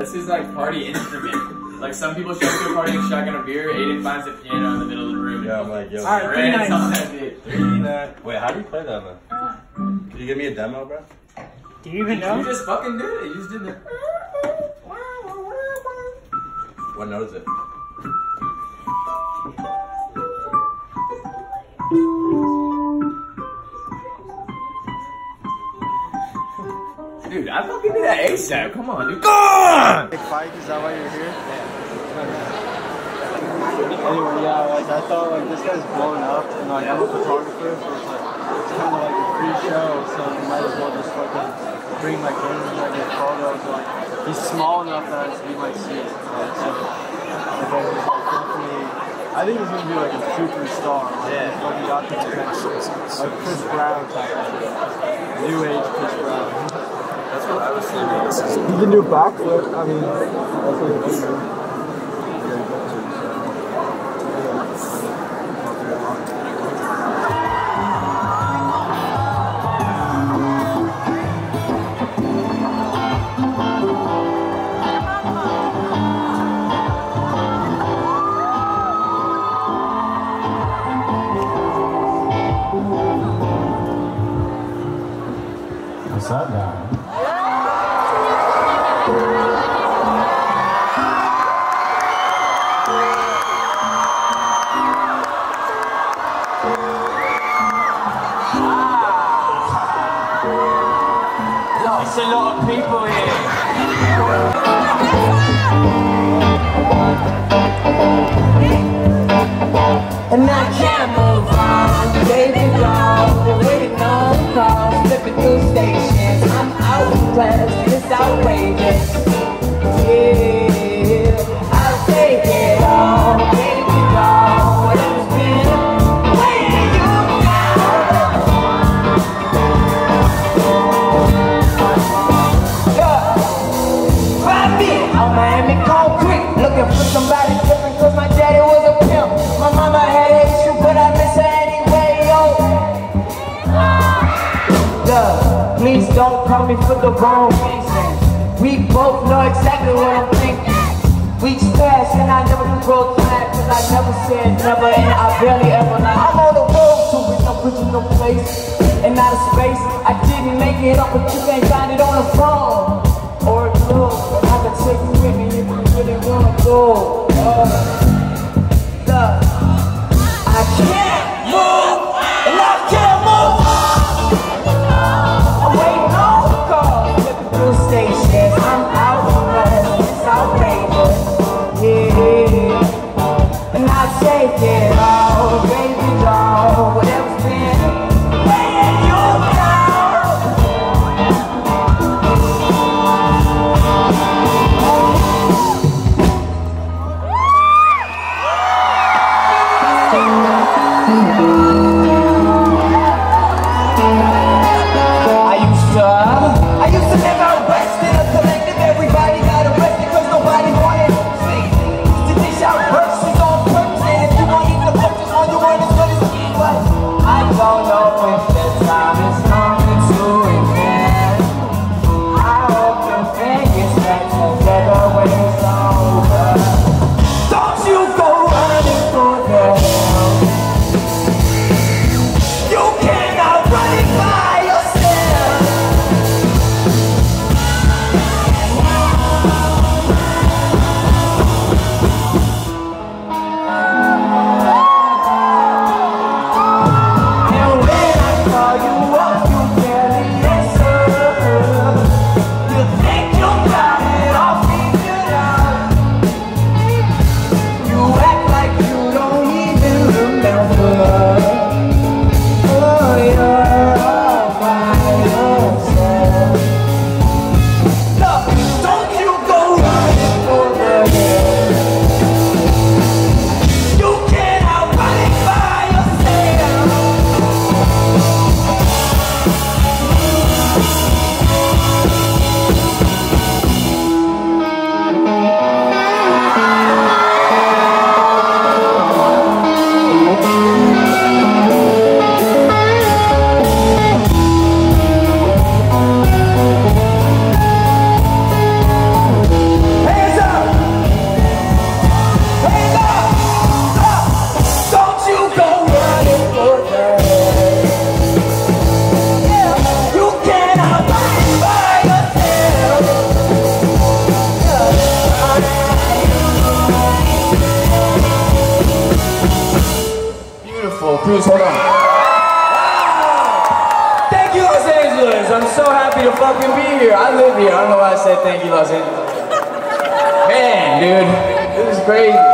That's his like party instrument. Like some people show up to a party and shotgun a beer. Aiden finds a piano in the middle of the room. Yeah, I'm like, yo. All right, three Reds on that bitch. Three, nine. Wait, how do you play that, man? Uh. Can you give me a demo, bro? Do you even know? You just fucking did it. You just did the. What note is it? Dude, I fucking did that ASAP. Come on, dude. Big fight, is that why you're here? Yeah. Anyway, yeah, like I thought like this guy's blown up and like I'm a photographer, so it's like it's kinda like a free show, so I might as well just fucking bring my camera and get photos. Like he's small enough that we might see it. Like, ever. Like, and he's like definitely I think he's gonna be like a superstar. Like, yeah. He's fucking got the potential. Like Chris Brown type of shit. New age Chris Brown. He can do backflip. I mean, a lot of people here. And I can't move on, baby. Been waiting on calls, flipping through stations. I'm outclassed, it's outrageous. Yeah, and I barely ever lied I'm on the road to an original place And out of space. I didn't make it up but you can't find it on the phone crazy.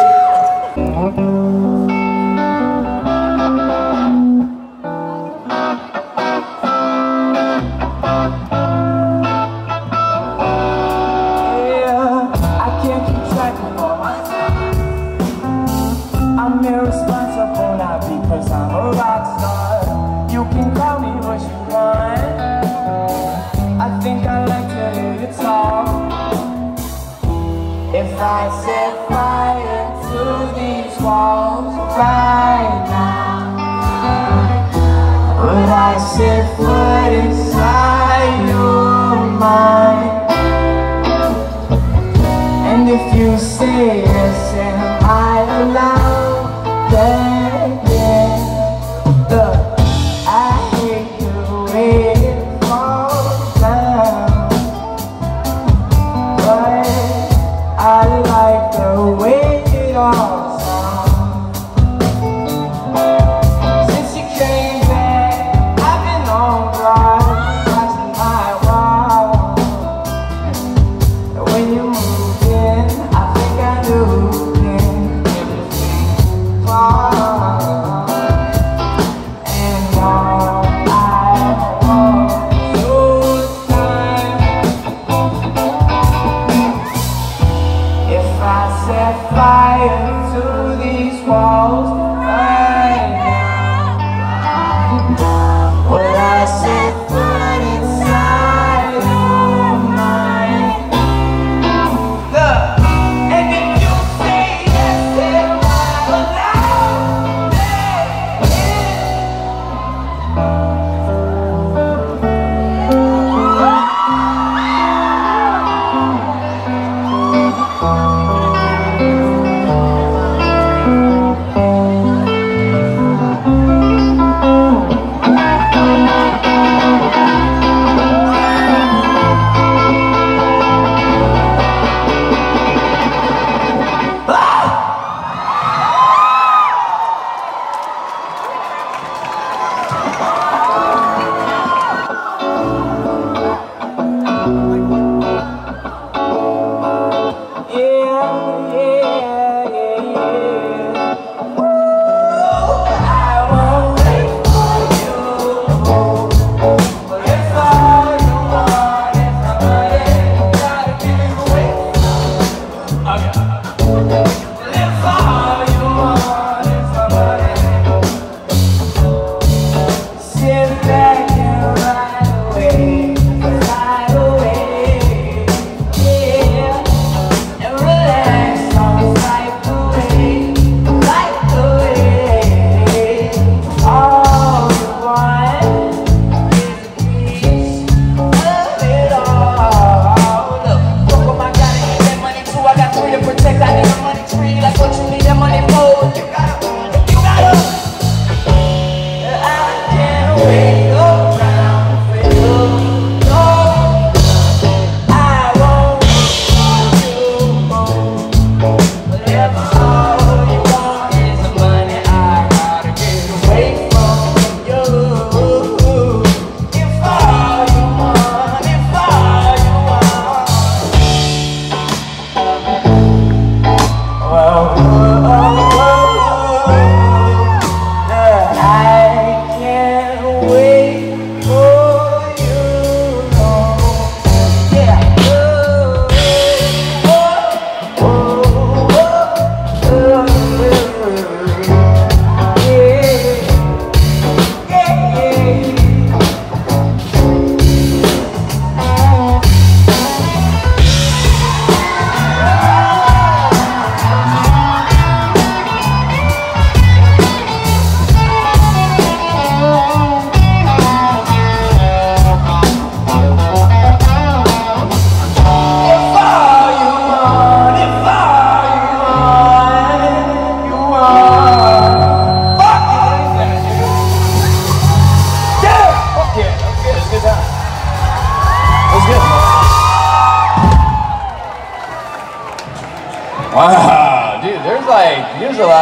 Yes.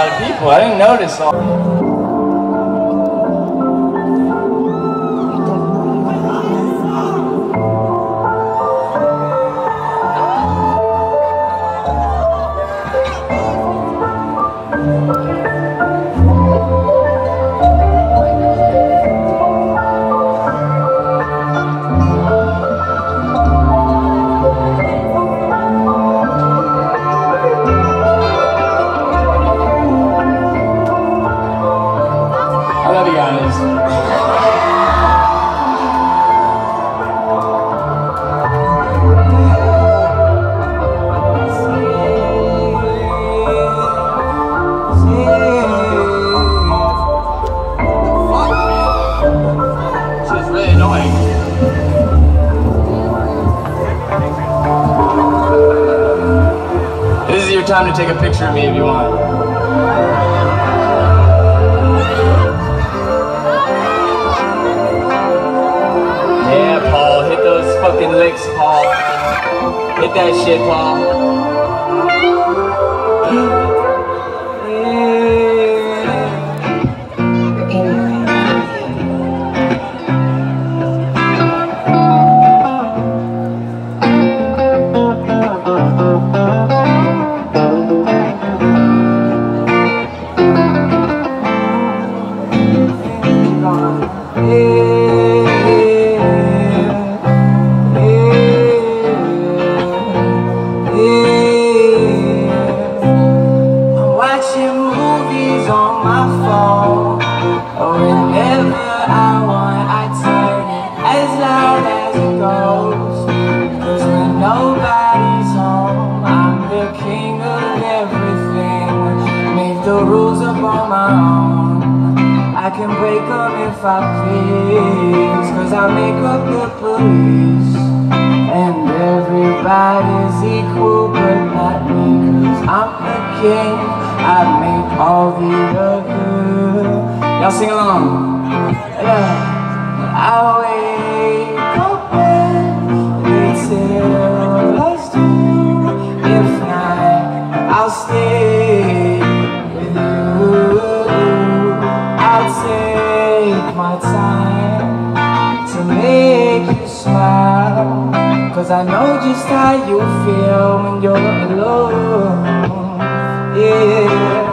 lot of people. I didn't notice all. Your time to take a picture of me if you want. Yeah, Paul, hit those fucking licks, Paul. Hit that shit, Paul. Of everything. Make the rules up on my own. I can break them if I please. Cause I make up the police. And everybody's equal, but not me. Cause I'm the king. I make all the other. Y'all sing along. Yeah. I wake up and they tell with you. I'll take my time to make you smile. Cause I know just how you feel when you're alone. Yeah.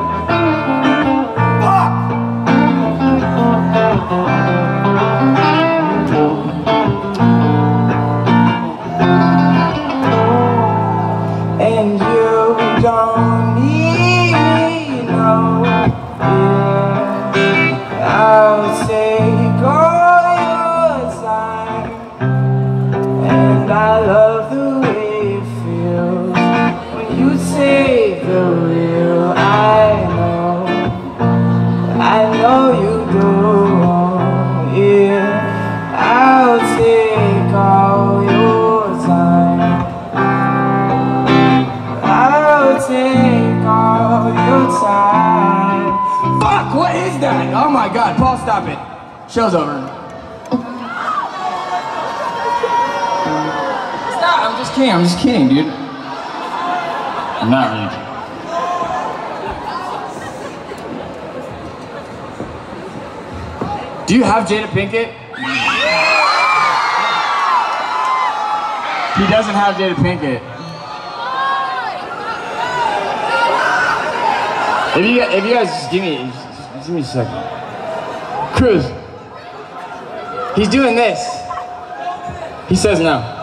Just kidding, I'm just kidding, dude. I'm not really kidding. Do you have Jada Pinkett? He doesn't have Jada Pinkett. If you, if you guys just give me, just, just give me a second. Cruz. He's doing this. He says no.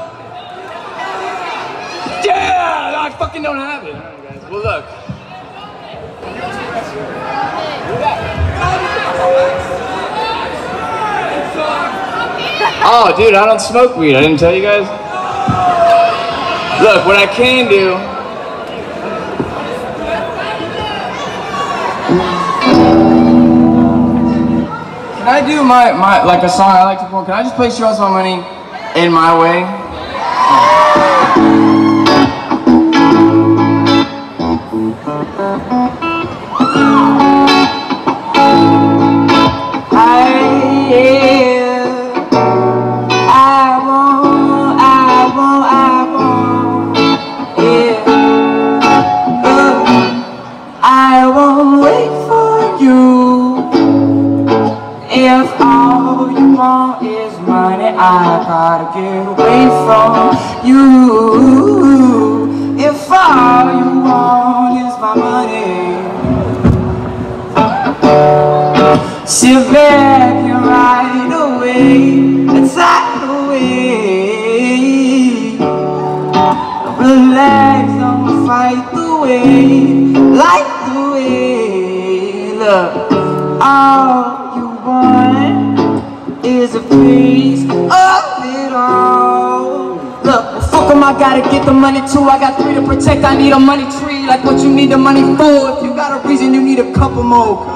Yeah, I fucking don't have it. All right, guys. Well, look. Oh, dude, I don't smoke weed. I didn't tell you guys. Look, what I can do. Can I do my, my like a song I like to perform? Can I just play She Wants My Money in my way? Way, like the way. Look, all you want is a piece of it all. Look, well, fuck 'em, I gotta get the money too. I got three to protect, I need a money tree. Like what you need the money for. If you got a reason, you need a couple more.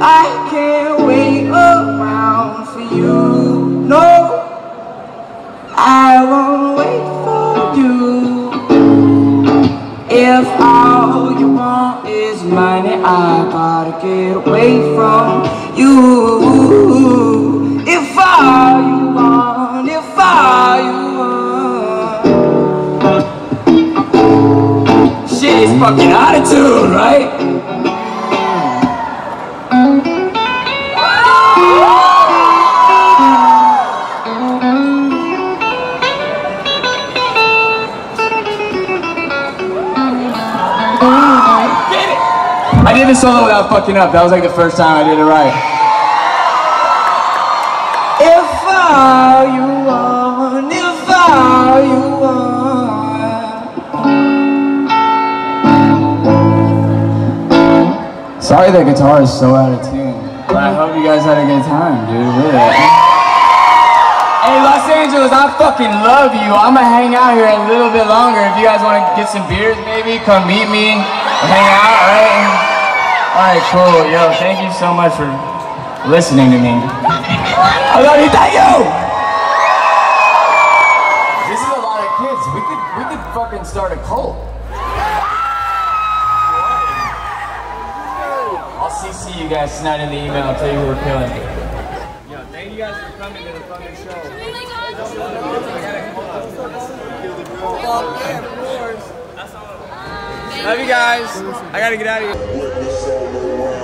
I can't wait around for you. No, I won't I gotta get away from you. If all you want, if all you want. Shit is fucking attitude, right? I did the solo without fucking up. That was like the first time I did it right. If all you want, if all you want. Sorry the guitar is so out of tune. But I hope you guys had a good time, dude. Really. Hey, Los Angeles, I fucking love you. I'm gonna hang out here a little bit longer. If you guys wanna get some beers, maybe, come meet me. Hang out, right? Alright, cool. Yo, thank you so much for listening to me. I love you, thank you! This is a lot of kids. We could we could fucking start a cult. I'll CC you guys tonight in the email. I'll tell you who we're killing. Yo, thank you guys for coming to the fucking show. Love you guys. I gotta get out of here.